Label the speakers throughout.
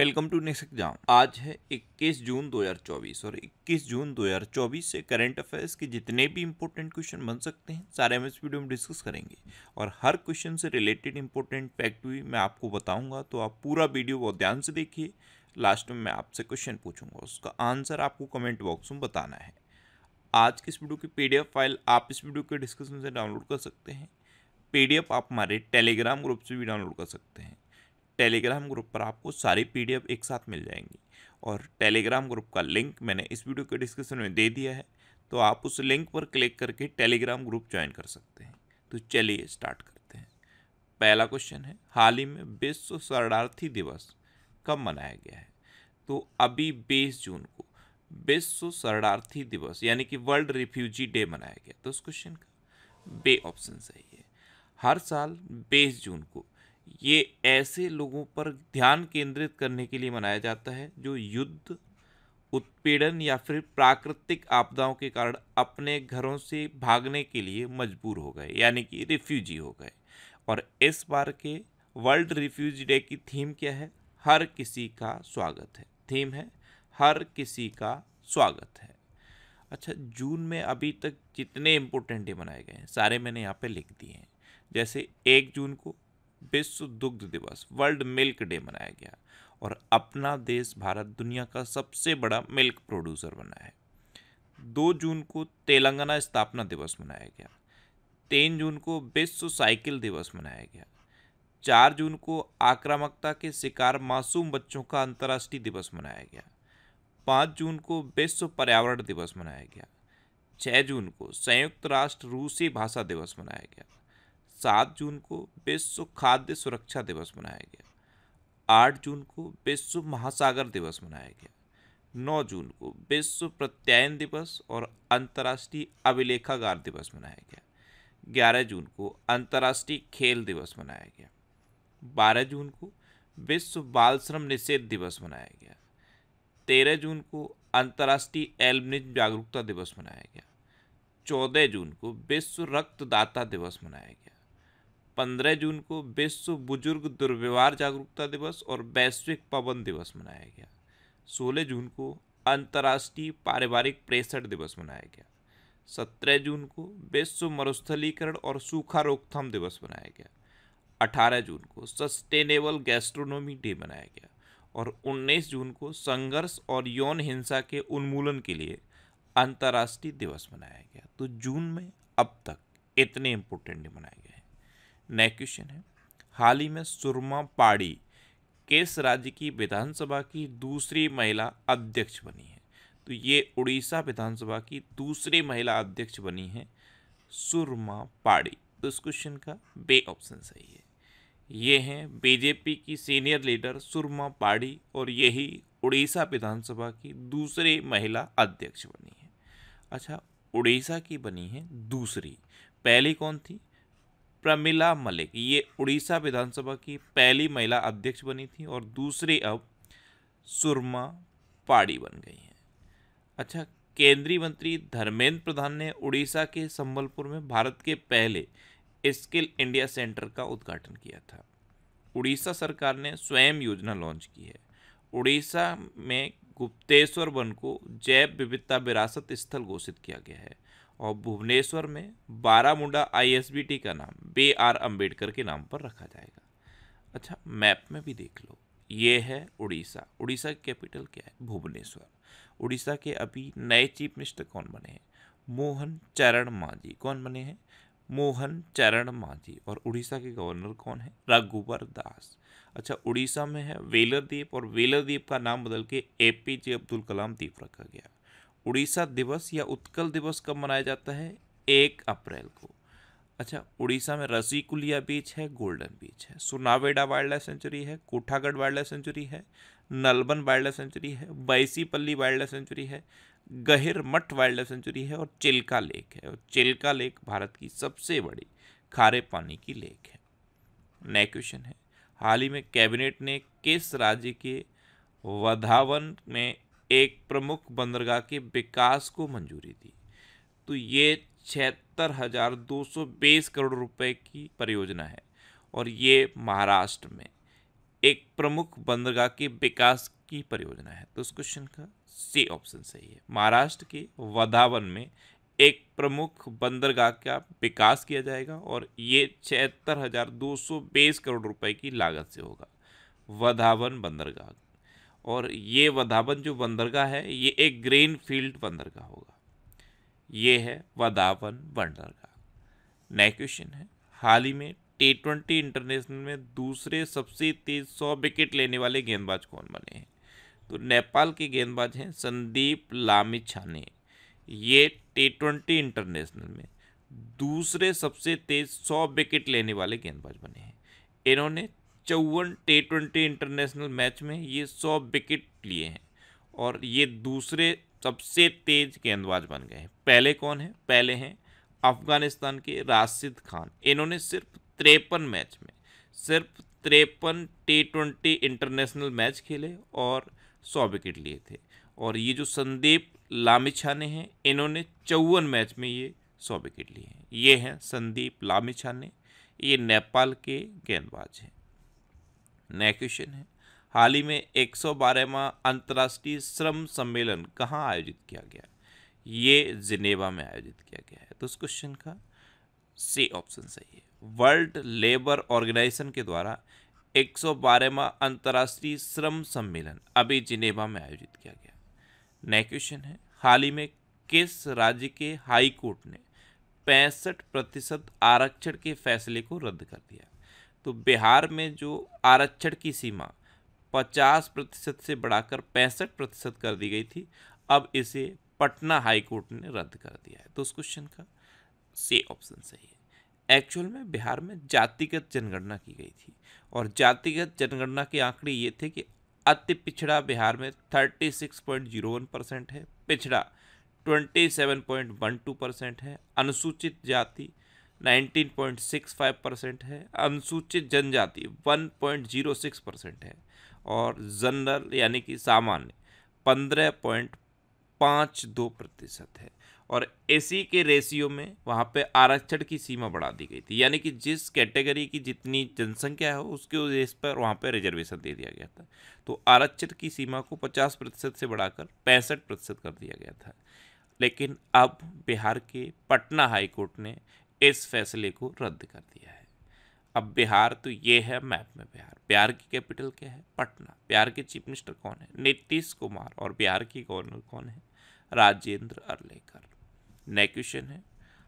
Speaker 1: Welcome to next exam. आज है 21 जून 2024 और 21 जून 2024 से करंट अफेयर्स के जितने भी इंपॉर्टेंट क्वेश्चन बन सकते हैं, सारे हम इस वीडियो में डिस्कस करेंगे। और हर क्वेश्चन से रिलेटेड इंपॉर्टेंट फैक्ट भी मैं आपको बताऊँगा तो आप पूरा वीडियो बहुत ध्यान से देखिए। लास्ट में मैं आपसे क्वेश्चन पूछूँगा, उसका आंसर आपको कमेंट बॉक्स में बताना है। आज की इस वीडियो की पीडीएफ फ़ाइल आप इस वीडियो के डिस्कशन से डाउनलोड कर सकते हैं। पीडीएफ आप हमारे टेलीग्राम ग्रुप से भी डाउनलोड कर सकते हैं। टेलीग्राम ग्रुप पर आपको सारी पीडीएफ एक साथ मिल जाएँगी। और टेलीग्राम ग्रुप का लिंक मैंने इस वीडियो के डिस्क्रिप्शन में दे दिया है तो आप उस लिंक पर क्लिक करके टेलीग्राम ग्रुप ज्वाइन कर सकते हैं। तो चलिए स्टार्ट करते हैं। पहला क्वेश्चन है, हाल ही में विश्व शरणार्थी दिवस कब मनाया गया है? तो अभी बीस जून को विश्व शरणार्थी दिवस, यानी कि वर्ल्ड रिफ्यूजी डे मनाया गया। तो उस क्वेश्चन का बे ऑप्शन सही है। हर साल बीस जून को ये ऐसे लोगों पर ध्यान केंद्रित करने के लिए मनाया जाता है, जो युद्ध, उत्पीड़न या फिर प्राकृतिक आपदाओं के कारण अपने घरों से भागने के लिए मजबूर हो गए, यानी कि रिफ्यूजी हो गए। और इस बार के वर्ल्ड रिफ्यूजी डे की थीम क्या है? हर किसी का स्वागत है। थीम है, हर किसी का स्वागत है। अच्छा जून में अभी तक जितने इम्पोर्टेंट डे मनाए गए हैं? सारे मैंने यहाँ पे लिख दिए हैं। जैसे एक जून को विश्व दुग्ध दिवस, वर्ल्ड मिल्क डे मनाया गया और अपना देश भारत दुनिया का सबसे बड़ा मिल्क प्रोड्यूसर बना है। दो जून को तेलंगाना स्थापना दिवस मनाया गया, तीन जून को विश्व साइकिल दिवस मनाया गया, चार जून को आक्रामकता के शिकार मासूम बच्चों का अंतर्राष्ट्रीय दिवस मनाया गया, पाँच जून को विश्व पर्यावरण दिवस मनाया गया छः जून को संयुक्त राष्ट्र रूसी भाषा दिवस मनाया गया सात जून को विश्व खाद्य सुरक्षा दिवस मनाया गया। आठ जून को विश्व महासागर दिवस मनाया गया। नौ जून को विश्व प्रत्यायन दिवस और अंतर्राष्ट्रीय अभिलेखागार दिवस मनाया गया। ग्यारह जून को अंतर्राष्ट्रीय खेल दिवस मनाया गया। बारह जून को विश्व बाल श्रम निषेध दिवस मनाया गया। तेरह जून को अंतर्राष्ट्रीय एल्बनिज जागरूकता दिवस मनाया गया। चौदह जून को विश्व रक्तदाता दिवस मनाया गया। पंद्रह जून को विश्व बुज़ुर्ग दुर्व्यवहार जागरूकता दिवस और वैश्विक पवन दिवस मनाया गया। सोलह जून को अंतर्राष्ट्रीय पारिवारिक प्रेषण दिवस मनाया गया। सत्रह जून को विश्व मरुस्थलीकरण और सूखा रोकथाम दिवस मनाया गया। अठारह जून को सस्टेनेबल गैस्ट्रोनोमी डे मनाया गया और 19 जून को संघर्ष और यौन हिंसा के उन्मूलन के लिए अंतर्राष्ट्रीय दिवस मनाया गया। तो जून में अब तक इतने इम्पोर्टेंट डे मनाए गए नेक्स्ट क्वेश्चन है। हाल ही में सुरमा पाड़ी किस राज्य की विधानसभा की दूसरी महिला अध्यक्ष बनी है। तो ये उड़ीसा विधानसभा की दूसरी महिला अध्यक्ष बनी है सुरमा पाड़ी। तो इस क्वेश्चन का बे ऑप्शन सही है। ये हैं बीजेपी की सीनियर लीडर सुरमा पाड़ी और यही उड़ीसा विधानसभा की दूसरी महिला अध्यक्ष बनी है। अच्छा उड़ीसा की बनी है दूसरी। पहली कौन थी? प्रमिला मलिक, ये उड़ीसा विधानसभा की पहली महिला अध्यक्ष बनी थी और दूसरी अब सुरमा पाड़ी बन गई हैं। अच्छा केंद्रीय मंत्री धर्मेंद्र प्रधान ने उड़ीसा के संबलपुर में भारत के पहले स्किल इंडिया सेंटर का उद्घाटन किया था। उड़ीसा सरकार ने स्वयं योजना लॉन्च की है। उड़ीसा में गुप्तेश्वर वन को जैव विविधता विरासत स्थल घोषित किया गया है। और भुवनेश्वर में बारामुंडा आईएसबीटी का नाम, बे आर अंबेडकर के नाम पर रखा जाएगा। अच्छा मैप में भी देख लो। ये है उड़ीसा। उड़ीसा की कैपिटल क्या है? भुवनेश्वर। उड़ीसा के अभी नए चीफ मिनिस्टर कौन बने हैं? मोहन चरण मांझी। कौन बने हैं? मोहन चरण मांझी। और उड़ीसा के गवर्नर कौन है? रघुवर दास। अच्छा उड़ीसा में है वेलर द्वीप और वेलर द्वीप का नाम बदल के ए पी जे अब्दुल कलाम द्वीप रखा गया। उड़ीसा दिवस या उत्कल दिवस कब मनाया जाता है? एक अप्रैल को। अच्छा उड़ीसा में रसीकुलिया बीच है, गोल्डन बीच है। सुनावेडा वाइल्ड लाइफ सेंचुरी है, कोठागढ़ वाइल्ड लाइफ सेंचुरी है, नलबन वाइल्ड लाइफ सेंचुरी है, बैसीपल्ली वाइल्ड लाइफ सेंचुरी है गहिर मठ वाइल्ड लाइफ सेंचुरी है और चिल्का लेक है। और चिल्का लेक भारत की सबसे बड़ी खारे पानी की लेक है। नए क्वेश्चन है, हाल ही में कैबिनेट ने किस राज्य के वधावन में एक प्रमुख बंदरगाह के विकास को मंजूरी दी। तो ये छिहत्तर हज़ार दो सौ बीस करोड़ रुपए की परियोजना है और ये महाराष्ट्र में एक प्रमुख बंदरगाह के विकास की परियोजना है। तो उस क्वेश्चन का सी ऑप्शन सही है। महाराष्ट्र के वधावन में एक प्रमुख बंदरगाह का विकास किया जाएगा और ये छिहत्तर हज़ार दो सौ बीस करोड़ रुपए की लागत से होगा। वधावन बंदरगाह और ये वधावन जो बंदरगाह है, ये एक ग्रीन फ़ील्ड बंदरगाह होगा। ये है वधावन बंदरगाह। नेक्स्ट क्वेश्चन है, हाल ही में टी ट्वेंटी इंटरनेशनल में दूसरे सबसे तेज सौ विकेट लेने वाले गेंदबाज कौन बने हैं? तो नेपाल के गेंदबाज हैं संदीप लामिछाने। ये टी ट्वेंटी इंटरनेशनल में दूसरे सबसे तेज सौ विकेट लेने वाले गेंदबाज बने हैं। इन्होंने चौवन टी ट्वेंटी इंटरनेशनल मैच में ये सौ विकेट लिए हैं और ये दूसरे सबसे तेज गेंदबाज बन गए हैं। पहले कौन है? पहले हैं अफ़गानिस्तान के राशिद खान। इन्होंने सिर्फ़ तिरपन मैच में, सिर्फ़ तिरपन टी ट्वेंटी इंटरनेशनल मैच खेले और सौ विकेट लिए थे। और ये जो संदीप लामिछाने हैं, इन्होंने चौवन मैच में ये सौ विकेट लिए हैं। ये हैं संदीप लामिछाने, ये नेपाल के गेंदबाज हैं। नेक्स्ट क्वेश्चन है। हाल ही में 112वां अंतर्राष्ट्रीय श्रम सम्मेलन कहाँ आयोजित किया गया? ये जिनेवा में आयोजित किया गया है। तो उस क्वेश्चन का सी ऑप्शन सही है। वर्ल्ड लेबर ऑर्गेनाइजेशन के द्वारा 112वां अंतर्राष्ट्रीय श्रम सम्मेलन अभी जिनेवा में आयोजित किया गया। नेक्स्ट क्वेश्चन है। हाल ही में किस राज्य के हाई कोर्ट ने पैंसठ प्रतिशत आरक्षण के फैसले को रद्द कर दिया? तो बिहार में जो आरक्षण की सीमा 50 प्रतिशत से बढ़ाकर पैंसठ प्रतिशत कर दी गई थी, अब इसे पटना हाई कोर्ट ने रद्द कर दिया है। तो उस क्वेश्चन का से ऑप्शन सही है। एक्चुअल में बिहार में जातिगत जनगणना की गई थी और जातिगत जनगणना के आंकड़े ये थे कि अति पिछड़ा बिहार में 36.01 परसेंट है, पिछड़ा 27.12 परसेंट है, अनुसूचित जाति 19.65 परसेंट है, अनुसूचित जनजाति 1.06 परसेंट है और जनरल यानी कि सामान्य पंद्रह पॉइंट पाँच दो प्रतिशत है। और एसी के रेशियो में वहाँ पे आरक्षण की सीमा बढ़ा दी गई थी, यानी कि जिस कैटेगरी की जितनी जनसंख्या है उसके बेस पर वहाँ पे रिजर्वेशन दे दिया गया था। तो आरक्षण की सीमा को 50 प्रतिशत से बढ़ाकर पैंसठ प्रतिशत कर दिया गया था। लेकिन अब बिहार के पटना हाई कोर्ट ने इस फैसले को रद्द कर दिया है। अब बिहार तो ये है मैप में बिहार। बिहार की कैपिटल क्या है? पटना। बिहार के चीफ मिनिस्टर कौन है? नीतीश कुमार। और बिहार की गवर्नर कौन है? राजेंद्र अरलेकर। नेक्स्ट क्वेश्चन है,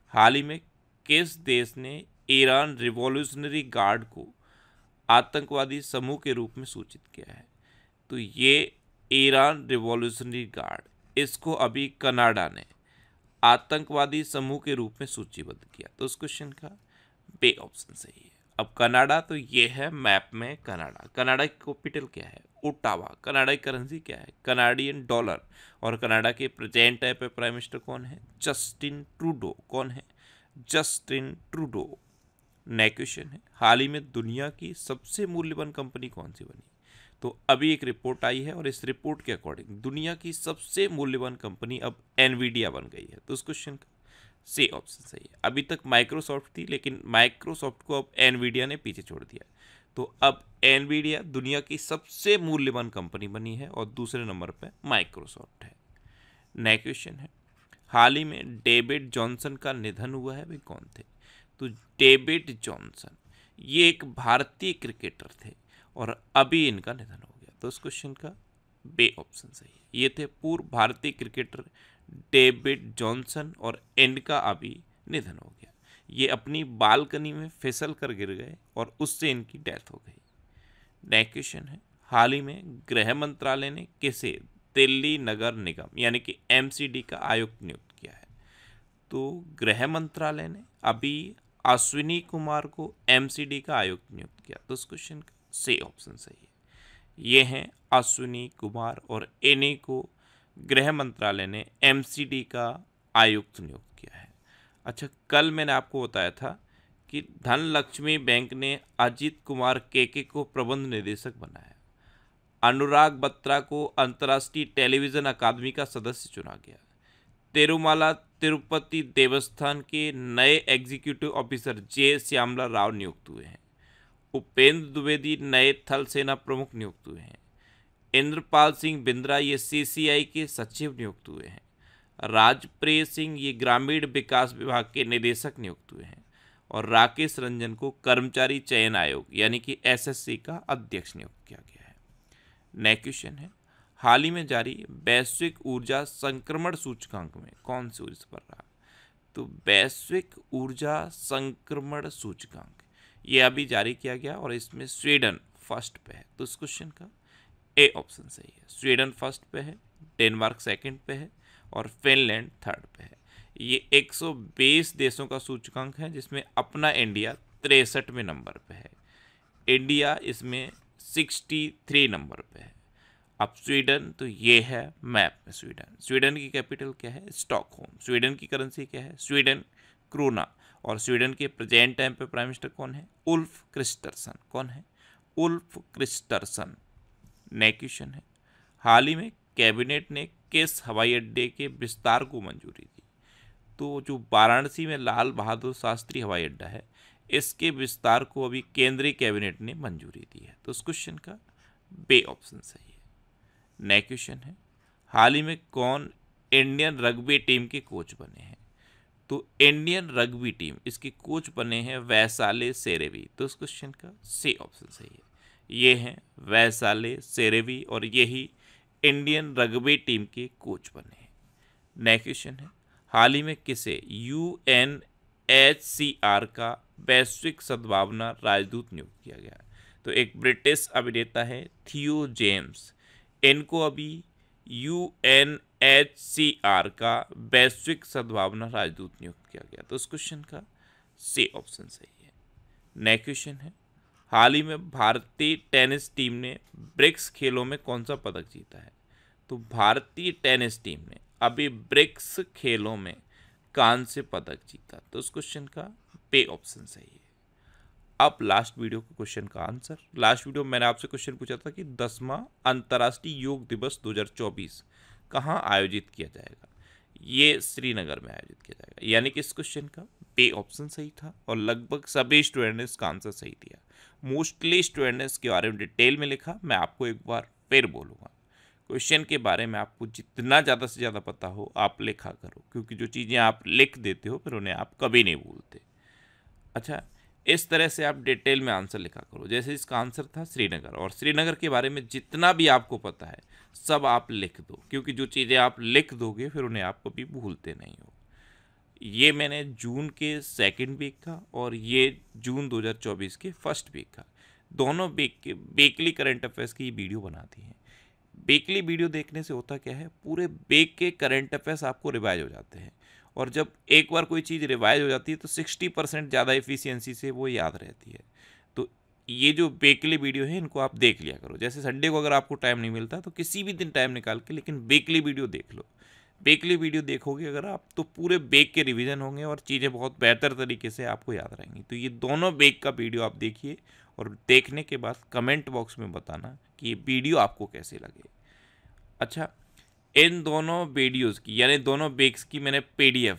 Speaker 1: हाल ही में किस देश ने ईरान रिवॉल्यूशनरी गार्ड को आतंकवादी समूह के रूप में सूचित किया है? तो ये ईरान रिवॉल्यूशनरी गार्ड। इसको अभी कनाडा ने आतंकवादी समूह के रूप में सूचीबद्ध किया। तो उस क्वेश्चन का बे ऑप्शन सही है। अब कनाडा तो ये है मैप में कनाडा। कनाडा की कैपिटल क्या है? ओटावा कनाडा की करेंसी क्या है? कनाडियन डॉलर और कनाडा के प्रेजेंट टाइप पे प्राइम मिनिस्टर कौन है? जस्टिन ट्रूडो कौन है? जस्टिन ट्रूडो नेक्स्ट क्वेश्चन है। हाल ही में दुनिया की सबसे मूल्यवान कंपनी कौन सी बनी? तो अभी एक रिपोर्ट आई है और इस रिपोर्ट के अकॉर्डिंग दुनिया की सबसे मूल्यवान कंपनी अब एनवीडिया बन गई है। तो उस क्वेश्चन का सी ऑप्शन सही है। अभी तक माइक्रोसॉफ्ट थी, लेकिन माइक्रोसॉफ्ट को अब एनवीडिया ने पीछे छोड़ दिया तो अब एनवीडिया दुनिया की सबसे मूल्यवान कंपनी बनी है और दूसरे नंबर पर माइक्रोसॉफ्ट है। नेक्स्ट क्वेश्चन है। हाल ही में डेविड जॉनसन का निधन हुआ है। वे कौन थे? तो डेविड जॉनसन, ये एक भारतीय क्रिकेटर थे। और अभी इनका निधन हो गया। तो उस क्वेश्चन का बे ऑप्शन सही है। ये थे पूर्व भारतीय क्रिकेटर डेविड जॉनसन और इनका अभी निधन हो गया। ये अपनी बालकनी में फिसल कर गिर गए और उससे इनकी डेथ हो गई। नेक्स्ट क्वेश्चन है, हाल ही में गृह मंत्रालय ने किसे दिल्ली नगर निगम यानी कि एमसीडी का आयुक्त नियुक्त किया है? तो गृह मंत्रालय ने अभी अश्विनी कुमार को एमसीडी का आयुक्त नियुक्त किया। तो उस क्वेश्चन का सी ऑप्शन सही है ये हैं अश्विनी कुमार और इन्हीं को गृह मंत्रालय ने एमसीडी का आयुक्त नियुक्त किया है। अच्छा कल मैंने आपको बताया था कि धनलक्ष्मी बैंक ने अजीत कुमार केके को प्रबंध निदेशक बनाया। अनुराग बत्रा को अंतर्राष्ट्रीय टेलीविज़न अकादमी का सदस्य चुना गया। तिरुमाला तिरुपति देवस्थान के नए executive officer J Shyamala Rao नियुक्त हुए हैं। उपेंद्र द्विवेदी नए थल सेना प्रमुख नियुक्त हुए हैं। इंद्रपाल सिंह बिंद्रा ये सीसीआई के सचिव नियुक्त हुए हैं। राजप्रिय सिंह ये ग्रामीण विकास विभाग के निदेशक नियुक्त हुए हैं और राकेश रंजन को कर्मचारी चयन आयोग यानी कि एसएससी का अध्यक्ष नियुक्त किया गया है। नए क्वेश्चन है। हाल ही में जारी वैश्विक ऊर्जा संक्रमण सूचकांक में कौन से सी पर रहा तो वैश्विक ऊर्जा संक्रमण सूचकांक। ये अभी जारी किया गया और इसमें स्वीडन फ़र्स्ट पे है। तो इस क्वेश्चन का ए ऑप्शन सही है। स्वीडन फ़र्स्ट पे है, डेनमार्क सेकंड पे है और फिनलैंड थर्ड पे है। ये 120 देशों का सूचकांक है, जिसमें अपना इंडिया तिरसठवें नंबर पे है। इंडिया इसमें 63 नंबर पे है। अब स्वीडन तो ये है मैप में स्वीडन। स्वीडन की कैपिटल क्या है? स्टॉकहोम स्वीडन की करेंसी क्या है? स्वीडन क्रोना और स्वीडन के प्रेजेंट टाइम पे प्राइम मिनिस्टर कौन है? Ulf Kristersson. कौन है? Ulf Kristersson. नए क्वेश्चन है। हाल ही में कैबिनेट ने किस हवाई अड्डे के विस्तार को मंजूरी दी? तो जो वाराणसी में लाल बहादुर शास्त्री हवाई अड्डा है, इसके विस्तार को अभी केंद्रीय कैबिनेट ने मंजूरी दी है। तो उस क्वेश्चन का बे ऑप्शन सही है। नए क्वेश्चन है। हाल ही में कौन इंडियन रग्बी टीम के कोच बने हैं? तो इंडियन रग्बी टीम इसके कोच बने हैं वैसाले सेरेवी। तो इस क्वेश्चन का सी ऑप्शन सही है। ये हैं वैसाले सेरेवी और यही इंडियन रग्बी टीम के कोच बने हैं। नेक्स्ट क्वेश्चन है, हाल ही में किसे U N H C R का वैश्विक सद्भावना राजदूत नियुक्त किया गया? तो एक ब्रिटिश अभिनेता है थियो जेम्स इनको अभी U N H C R का वैश्विक सद्भावना राजदूत नियुक्त किया गया। तो उस क्वेश्चन का सी ऑप्शन सही है। नेक्स्ट क्वेश्चन है। हाल ही में भारतीय टेनिस टीम ने ब्रिक्स खेलों में कौन सा पदक जीता है? तो भारतीय टेनिस टीम ने अभी ब्रिक्स खेलों में कांस्य पदक जीता? तो उस क्वेश्चन का पे ऑप्शन सही है। अब लास्ट वीडियो के क्वेश्चन का आंसर लास्ट वीडियो मैंने आपसे क्वेश्चन पूछा था कि दसवां अंतर्राष्ट्रीय योग दिवस 2024 कहाँ आयोजित किया जाएगा? ये श्रीनगर में आयोजित किया जाएगा। यानी कि इस क्वेश्चन का? पे ऑप्शन सही था और लगभग सभी स्टूडेंट ने इसका आंसर सही दिया। मोस्टली स्टूडेंट ने इसके बारे में डिटेल में लिखा, मैं आपको एक बार फिर बोलूँगा। क्वेश्चन के बारे में आपको जितना ज़्यादा से ज़्यादा पता हो, आप लिखा करो। क्योंकि जो चीज़ें आप लिख देते हो, फिर उन्हें आप कभी नहीं भूलते। अच्छा इस तरह से आप डिटेल में आंसर लिखा करो। जैसे इसका आंसर था श्रीनगर, और श्रीनगर के बारे में जितना भी आपको पता है, सब आप लिख दो, क्योंकि जो चीज़ें आप लिख दोगे, फिर उन्हें आप कभी भूलते नहीं हो। ये मैंने जून के सेकेंड वीक का, और ये जून 2024 के फ़र्स्ट वीक का। दोनों वीक के वीकली करंट अफेयर्स की वीडियो बनाती हैं। वीकली वीडियो देखने से होता क्या है, पूरे वीक के करंट अफेयर्स आपको रिवाइज हो जाते हैं। और जब एक बार कोई चीज़ रिवाइज हो जाती है तो सिक्सटी परसेंट ज़्यादा एफिशिएंसी से वो याद रहती है। तो ये जो बेकली वीडियो है, इनको आप देख लिया करो। जैसे संडे को अगर आपको टाइम नहीं मिलता तो किसी भी दिन टाइम निकाल के, लेकिन बेकली वीडियो देख लो। बेकली वीडियो देखोगे अगर आप तो पूरे बेक के रिवीजन होंगे और चीज़ें बहुत बेहतर तरीके से आपको याद रहेंगी। तो ये दोनों बेक का वीडियो आप देखिए और देखने के बाद कमेंट बॉक्स में बताना कि ये वीडियो आपको कैसे लगे। अच्छा इन दोनों वीडियोस की, यानी दोनों बेक्स की मैंने पीडीएफ,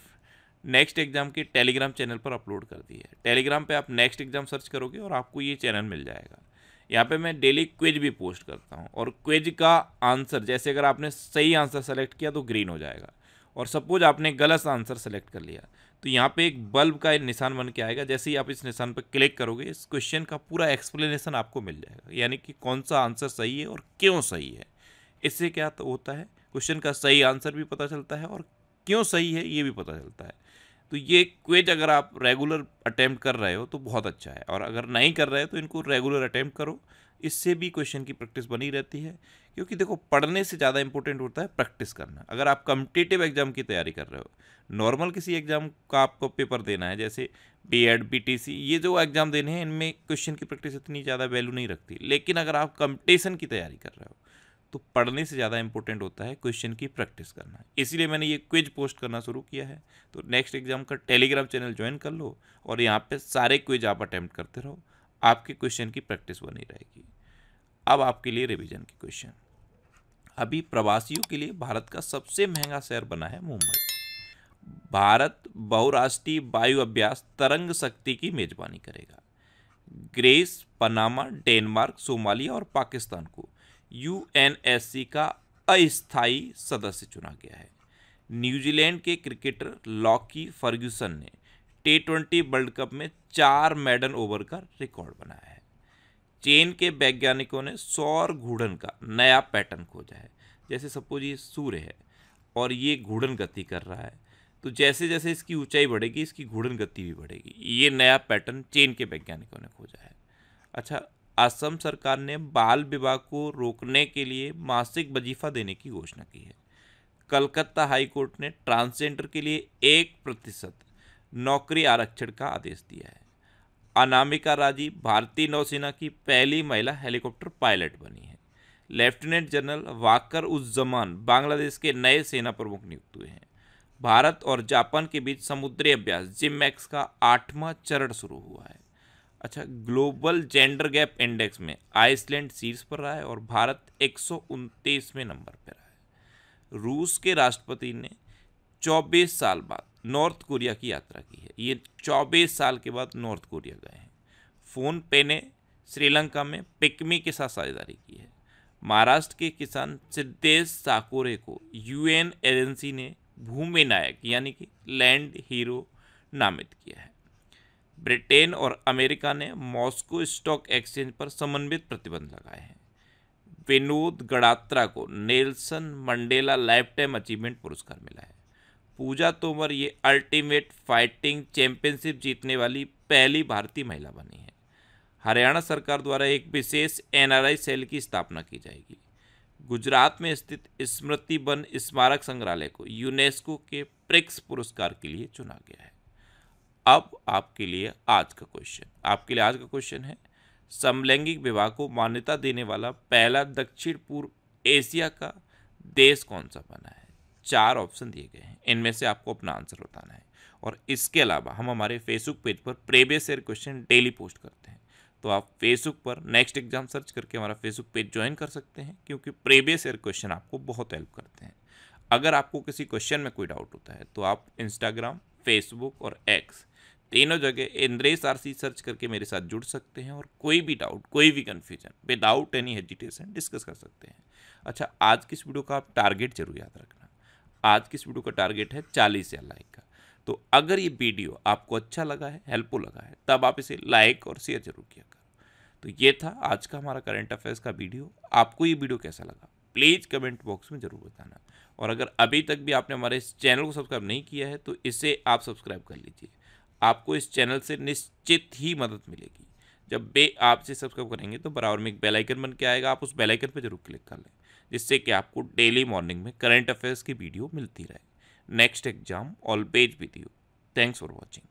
Speaker 1: नेक्स्ट एग्ज़ाम के टेलीग्राम चैनल पर अपलोड कर दी है। टेलीग्राम पे आप नेक्स्ट एग्ज़ाम सर्च करोगे और आपको ये चैनल मिल जाएगा। यहाँ पे मैं डेली क्विज भी पोस्ट करता हूँ और क्विज का आंसर, जैसे अगर आपने सही आंसर सेलेक्ट किया तो ग्रीन हो जाएगा और सपोज़ आपने गलत आंसर सेलेक्ट कर लिया तो यहाँ पे एक बल्ब का निशान बन के आएगा। जैसे ही आप इस निशान पर क्लिक करोगे, इस क्वेश्चन का पूरा एक्सप्लेनेशन आपको मिल जाएगा, यानी कि कौन सा आंसर सही है और क्यों सही है। इससे क्या तो होता है क्वेश्चन का सही आंसर भी पता चलता है और क्यों सही है ये भी पता चलता है। तो ये क्वेज अगर आप रेगुलर अटैम्प्ट कर रहे हो तो बहुत अच्छा है और अगर नहीं कर रहे हो तो इनको रेगुलर अटैम्प्ट करो। इससे भी क्वेश्चन की प्रैक्टिस बनी रहती है क्योंकि देखो, पढ़ने से ज़्यादा इंपॉर्टेंट होता है प्रैक्टिस करना। अगर आप कम्पिटेटिव एग्ज़ाम की तैयारी कर रहे हो, नॉर्मल किसी एग्ज़ाम का आपको पेपर देना है, जैसे B Ed B T C ये जो एग्ज़ाम देने हैं, इनमें क्वेश्चन की प्रैक्टिस इतनी ज़्यादा वैल्यू नहीं रखती। लेकिन अगर आप कंपटीशन की तैयारी कर रहे हो तो पढ़ने से ज़्यादा इंपॉर्टेंट होता है क्वेश्चन की प्रैक्टिस करना। इसीलिए मैंने ये क्विज पोस्ट करना शुरू किया है। तो नेक्स्ट एग्ज़ाम का टेलीग्राम चैनल ज्वाइन कर लो और यहाँ पे सारे क्विज आप अटैम्प्ट करते रहो। आपके क्वेश्चन की प्रैक्टिस बनी रहेगी। अब आपके लिए रिविजन के क्वेश्चन अभी प्रवासियों के लिए भारत का सबसे महँगा शहर बना है मुंबई। भारत बहुराष्ट्रीय वायु अभ्यास तरंग शक्ति की मेजबानी करेगा। ग्रेस, पनामा, डेनमार्क सोमालिया और पाकिस्तान को यूएनएससी का अस्थायी सदस्य चुना गया है। न्यूजीलैंड के क्रिकेटर लॉकी फर्ग्यूसन ने टी ट्वेंटी वर्ल्ड कप में चार मेडल ओवर का रिकॉर्ड बनाया है। चेन के वैज्ञानिकों ने सौर घूर्णन का नया पैटर्न खोजा है। जैसे सपोज़ ये सूर्य है और ये घूर्णन गति कर रहा है तो जैसे जैसे इसकी ऊंचाई बढ़ेगी, इसकी घूर्णन गति भी बढ़ेगी। ये नया पैटर्न चेन के वैज्ञानिकों ने खोजा है। अच्छा असम सरकार ने बाल विवाह को रोकने के लिए मासिक वजीफा देने की घोषणा की है। कलकत्ता हाई कोर्ट ने ट्रांसजेंडर के लिए एक प्रतिशत नौकरी आरक्षण का आदेश दिया है। अनामिका राज़ी भारतीय नौसेना की पहली महिला हेलीकॉप्टर पायलट बनी है। लेफ्टिनेंट जनरल वाकर उज्जमान बांग्लादेश के नए सेना प्रमुख नियुक्त हुए हैं। भारत और जापान के बीच समुद्री अभ्यास जिम मैक्स का आठवां चरण शुरू हुआ है। अच्छा ग्लोबल जेंडर गैप इंडेक्स में आइसलैंड शीर्ष पर रहा है और भारत एक में नंबर पर रहा है। रूस के राष्ट्रपति ने 24 साल बाद नॉर्थ कोरिया की यात्रा की है। ये 24 साल के बाद नॉर्थ कोरिया गए हैं। फ़ोन पे ने श्रीलंका में पिकमी के साथ साझेदारी की है। महाराष्ट्र के किसान सिद्धेश साकोरे को यूएन एजेंसी ने भूमि नायक, यानी कि लैंड हीरो, नामित किया है। ब्रिटेन और अमेरिका ने मॉस्को स्टॉक एक्सचेंज पर समन्वित प्रतिबंध लगाए हैं। विनोद गड़ात्रा को Nelson Mandela lifetime achievement पुरस्कार मिला है। पूजा तोमर ये अल्टीमेट फाइटिंग चैंपियनशिप जीतने वाली पहली भारतीय महिला बनी है। हरियाणा सरकार द्वारा एक विशेष एनआरआई सेल की स्थापना की जाएगी। गुजरात में स्थित स्मृति वन स्मारक संग्रहालय को यूनेस्को के प्रिक्स पुरस्कार के लिए चुना गया है। अब आपके लिए आज का क्वेश्चन आपके लिए आज का क्वेश्चन है, समलैंगिक विवाह को मान्यता देने वाला पहला दक्षिण पूर्व एशिया का देश कौन सा बना है? चार ऑप्शन दिए गए हैं। इनमें से आपको अपना आंसर बताना है। और इसके अलावा हम हमारे फेसबुक पेज पर previous year question daily post करते हैं। तो आप फेसबुक पर नेक्स्ट एग्ज़ाम सर्च करके हमारा फेसबुक पेज ज्वाइन कर सकते हैं, क्योंकि प्रेवियस ईयर क्वेश्चन आपको बहुत हेल्प करते हैं। अगर आपको किसी क्वेश्चन में कोई डाउट होता है तो आप इंस्टाग्राम फेसबुक और एक्स तीनों जगह इंद्रेश आरसी सर्च करके मेरे साथ जुड़ सकते हैं और कोई भी डाउट कोई भी confusion without any hesitation discuss कर सकते हैं। अच्छा आज किस वीडियो का आप टारगेट ज़रूर याद रखना। आज किस वीडियो का टारगेट है चालीस या लाइक का। तो अगर ये वीडियो आपको अच्छा लगा है हेल्पफुल लगा है, तब आप इसे लाइक और शेयर ज़रूर किया करो। तो ये था आज का हमारा करंट अफेयर्स का वीडियो आपको ये वीडियो कैसा लगा? प्लीज़ कमेंट बॉक्स में ज़रूर बताना। और अगर अभी तक भी आपने हमारे इस चैनल को सब्सक्राइब नहीं किया है तो इसे आप सब्सक्राइब कर लीजिए। आपको इस चैनल से निश्चित ही मदद मिलेगी। जब बे आप से सब्सक्राइब करेंगे तो बराबर में एक बेल आइकन बन के आएगा। आप उस बेल आइकन पर ज़रूर क्लिक कर लें, जिससे कि आपको डेली मॉर्निंग में करंट अफेयर्स की वीडियो मिलती रहे। Next exam always with you. Thanks for watching.